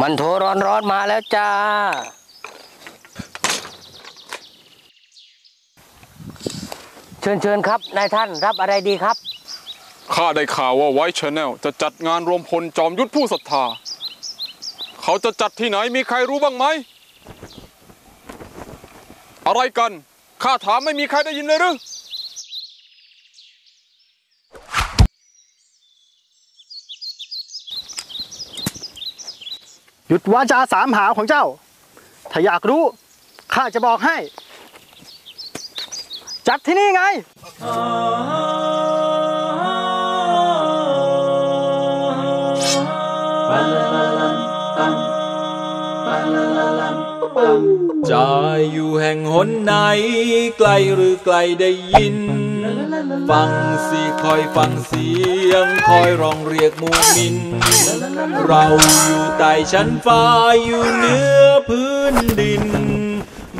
มันโถร้อนร้อนมาแล้วจ้า เชิญเชิญครับนายท่านรับอะไรดีครับ ข้าได้ข่าวว่าไวท์ชแนลจะจัดงานรวมพลจอมยุทธผู้ศรัทธา เขาจะจัดที่ไหนมีใครรู้บ้างไหม อะไรกัน ข้าถามไม่มีใครได้ยินเลยหรือ ยุดวาจาสามหาวของเจ้า ถ้าอยากรู้ข้าจะบอกให้ จัดที่นี่ไงจะอยู่แห่งหนไหน ไกลหรือไกลได้ยิน ฟังสิคอยฟังเสียง คอยร้องเรียกมูมิน เราอยู่ใต้ชั้นฟ้าอยู่เหนือพื้นดิน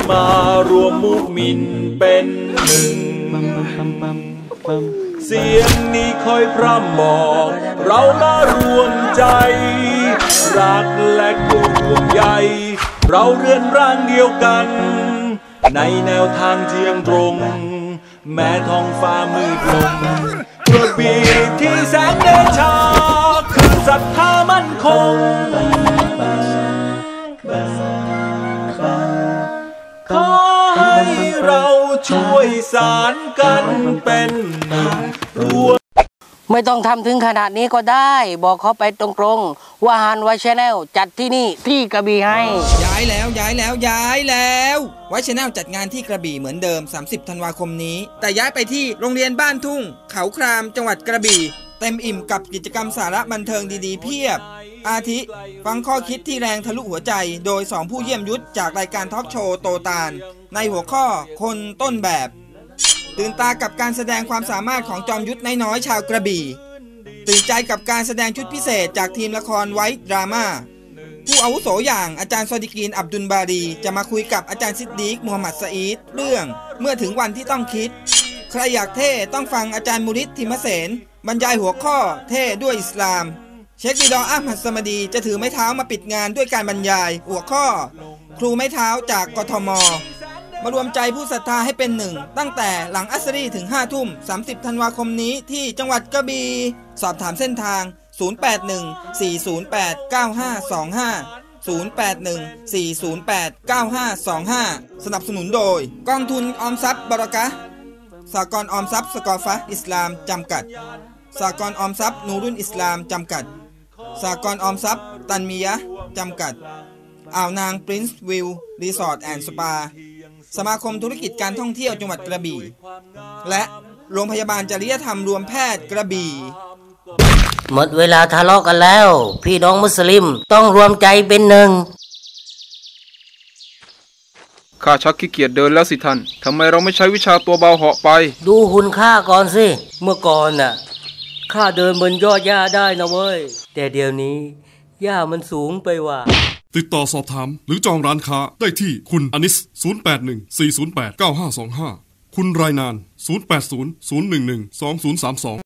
มารวมมุมินเป็นหนึ่ง เสียงนี้คอยพร่ำบอก เรามารวมใจ รักและกูห่วงใย เราเรือนร่างเดียวกัน ในแนวทางเที่ยงตรง แม้ท้องฟ้ามืดลงกระบี่ที่แสงเดชาคือศรัทธามั่นคงขอให้เราช่วยสารกันเป็นหนึ่งรวมไม่ต้องทำถึงขนาดนี้ก็ได้ บอกเขาไปตรงๆ ว่าฮันไวชแนลจัดที่นี่ที่กระบี่ให้ ย้ายแล้วย้ายแล้วย้ายแล้วไว้ชแนลจัดงานที่กระบี่เหมือนเดิม 30 ธันวาคมนี้ แต่ย้ายไปที่โรงเรียนบ้านทุ่ง เขาครามจังหวัดกระบี่ เต็มอิ่มกับกิจกรรมสาระบันเทิงดีๆ เพียบ อาทิ ฟังข้อคิดที่แรงทะลุหัวใจ โดย 2 ผู้เยี่ยมยุทธจากรายการทอล์กโชว์โตตาล ในหัวข้อคนต้นแบบ ตื่นตากับการแสดงความสามารถของจอมยุทธน้อยๆชาวกระบี่ ตื่นใจกับการแสดงชุดพิเศษจากทีมละครไว้ดราม่าผู้อาวุโสอย่างอาจารย์ซอดิกีนอับดุลบารี จะมาคุยกับอาจารย์ซิดดีกมูฮัมหมัดสอีดเรื่องเมื่อถึงวันที่ต้องคิด ใครอยากเท่ต้องฟังอาจารย์มุริตทิมเสนบรรยายหัวข้อเท่ด้วยอิสลาม เชคบิดออัมฮัดสมดีจะถือไม้เท้ามาปิดงานด้วยการบรรยาย หัวข้อ ครูไม้เท้าจากกทม มารวมใจผู้ศรัทธาให้เป็นหนึ่ง ตั้งแต่หลังอัสรีถึง 5 ทุ่ม 30 ธันวาคมนี้ที่จังหวัดกระบี่สอบถามเส้นทาง 081 408 9525 081 408 9525 สนับสนุนโดย กองทุนออมทรัพย์บรกะสากลออมทรัพย์สกอฟ้าอิสลามจำกัด สากลออมทรัพย์นูรุ่นอิสลามจำกัด สากลออมทรัพย์ ตันมียะจำกัด อ่าวนางปรินซ์วิลรีสอร์ทแอนด์สปา สมาคมธุรกิจการท่องเที่ยวจังหวัดกระบี่ และโรงพยาบาลจริยธรรมรวมแพทย์กระบี่ หมดเวลาทะเลาะกันแล้ว พี่น้องมุสลิมต้องรวมใจเป็นหนึ่ง ข้าชักขี้เกียจเดินแล้วสิท่าน ทำไมเราไม่ใช้วิชาตัวเบาเหาะไป ดูหุ่นข้าก่อนสิ เมื่อก่อนน่ะข้าเดินบนยอดหญ้าได้นะเว้ย แต่เดี๋ยวนี้หญ้ามันสูงไปว่ะ ติดต่อสอบถาม หรือจองร้านค้าได้ที่คุณอนิส 081 408 9525 คุณรายนาน 080 011 2032